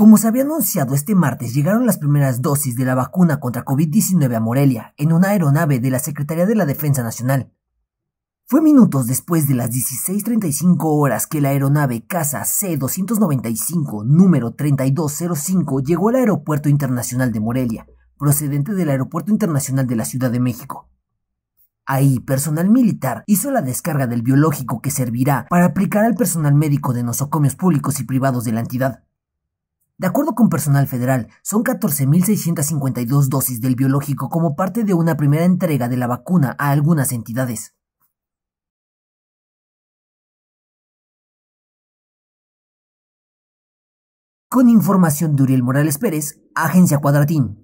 Como se había anunciado este martes, llegaron las primeras dosis de la vacuna contra COVID-19 a Morelia, en una aeronave de la Secretaría de la Defensa Nacional. Fue minutos después de las 16.35 horas que la aeronave Casa C-295, número 3205, llegó al Aeropuerto Internacional de Morelia, procedente del Aeropuerto Internacional de la Ciudad de México. Ahí, personal militar hizo la descarga del biológico que servirá para aplicar al personal médico de nosocomios públicos y privados de la entidad. De acuerdo con personal federal, son 14.652 dosis del biológico como parte de una primera entrega de la vacuna a algunas entidades. Con información de Uriel Morales Pérez, Agencia Cuadratín.